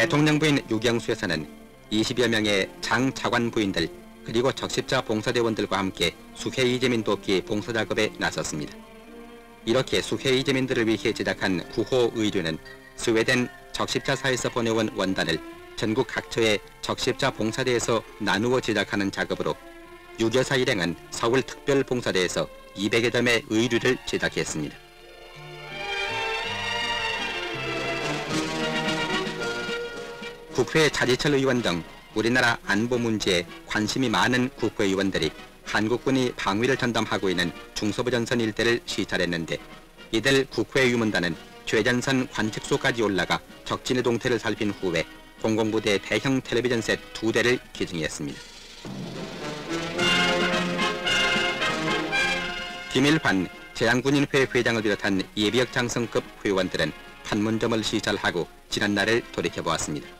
대통령 부인 유경수에서는 20여 명의 장 차관 부인들 그리고 적십자 봉사대원들과 함께 수해 이재민 돕기 봉사작업에 나섰습니다. 이렇게 수해 이재민들을 위해 제작한 구호 의류는 스웨덴 적십자사에서 보내온 원단을 전국 각처의 적십자 봉사대에서 나누어 제작하는 작업으로 유교사 일행은 서울 특별봉사대에서 200여 점의 의류를 제작했습니다. 국회 차지철 의원 등 우리나라 안보 문제에 관심이 많은 국회의원들이 한국군이 방위를 전담하고 있는 중서부 전선 일대를 시찰했는데 이들 국회 유문단은 최전선 관측소까지 올라가 적진의 동태를 살핀 후에 공공부대 대형 텔레비전 셋 두 대를 기증했습니다. 김일환 재향군인회 회장을 비롯한 예비역 장성급 회원들은 판문점을 시찰하고 지난날을 돌이켜보았습니다.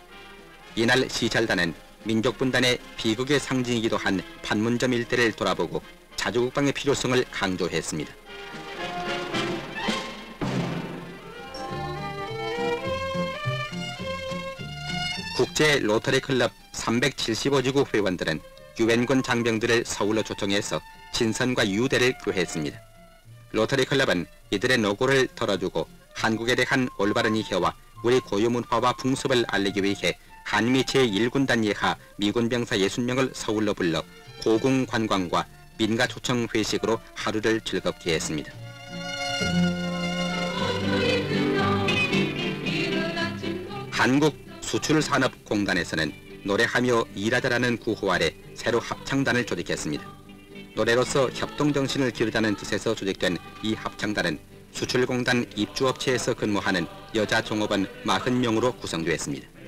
이날 시찰단은 민족분단의 비극의 상징이기도 한 판문점 일대를 돌아보고 자주국방의 필요성을 강조했습니다. 국제 로터리 클럽 375지구 회원들은 유엔군 장병들을 서울로 초청해서 친선과 유대를 교했습니다. 로터리 클럽은 이들의 노고를 덜어주고 한국에 대한 올바른 이해와 우리 고유 문화와 풍습을 알리기 위해 한미 제1군단 예하 미군 병사 60명을 서울로 불러 고궁 관광과 민가 초청 회식으로 하루를 즐겁게 했습니다. 한국 수출산업공단에서는 노래하며 일하자라는 구호 아래 새로 합창단을 조직했습니다. 노래로서 협동정신을 기르자는 뜻에서 조직된 이 합창단은 수출공단 입주업체에서 근무하는 여자 종업원 40명으로 구성되었습니다.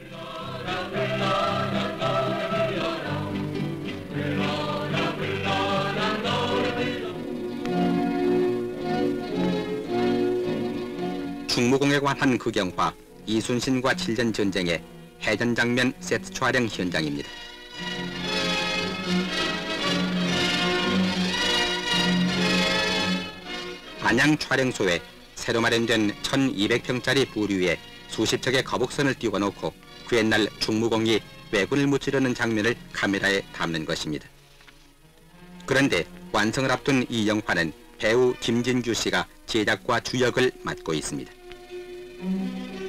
충무공에 관한 극영화 이순신과 칠전 전쟁의 해전 장면 세트 촬영 현장입니다. 안양 촬영소에 새로 마련된 1200평짜리 부류에 수십 척의 거북선을 띄워놓고 그 옛날 충무공이 왜군을 무찌르는 장면을 카메라에 담는 것입니다. 그런데 완성을 앞둔 이 영화는 배우 김진규 씨가 제작과 주역을 맡고 있습니다. Mm-hmm.